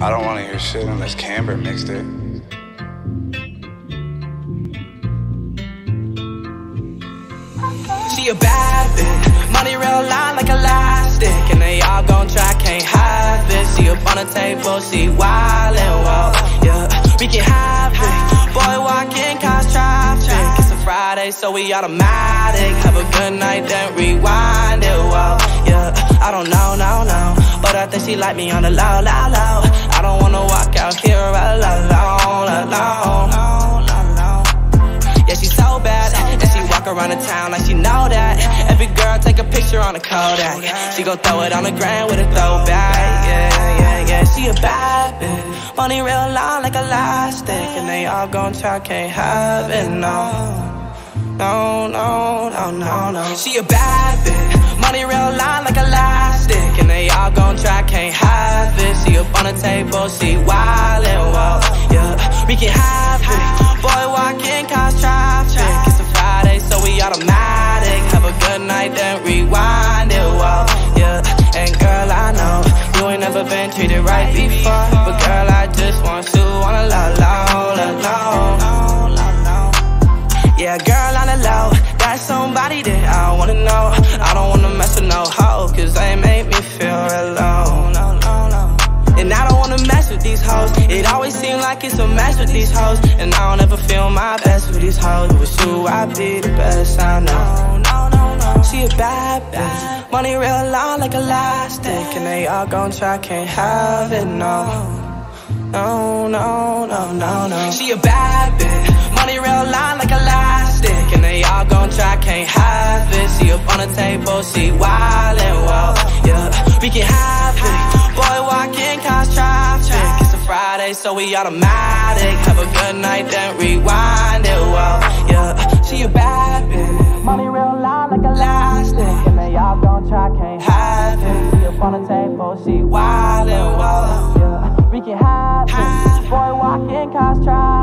I don't want to hear shit unless Camber mixed it. She a bad bitch, money real line like elastic And they all gon' try, can't have it. She up on the table, she wildin', well, yeah We can have it, boy walking cause traffic. It's a Friday, so we automatic. Have a good night, then rewind it, well, yeah I don't know, no, no. But I think she like me on the low, low, low don't wanna walk out here alone, alone yeah, she's so bad, and she walk around the town like she know that. Every girl take a picture on a Kodak. She gon' throw it on the ground with a throwback. Yeah, yeah, yeah. She a bad bitch, money real long like elastic, and they all gon' try, can't have it, no. No, no, no, no, no. She a bad bitch, money real long like elastic, and they all gon' try, can't on the table, she wildin', whoa, yeah. We can have it. Boy, walking cause traffic. It's a Friday, so we automatic. Have a good night, then rewind it, whoa, yeah. And girl, I know you ain't never been treated right before, but girl, I just want you on a low, low, low, low. Yeah, girl on the low, got somebody that I wanna know. These hoes. It always seems like it's a mess with these hoes. And I don't ever feel my best with these hoes. With you, I be the best, I know. She a bad bitch. Money real long like elastic. And they all gon' try, can't have it, no. No, no, no, no, no. She a bad bitch. Money real long like elastic. And they all gon' try, can't have it. She up on the table, she wildin', well, yeah. We can have it. Boy, walking cause traffic. Friday, so we automatic. Have a good night, then rewind it, well, yeah. She a bad bitch. Money real loud like a elastic. And they all gon' try, can't have it. She up on the table, she wildin', well, yeah. We can have it. Boy, walking cause traffic.